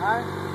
Huh?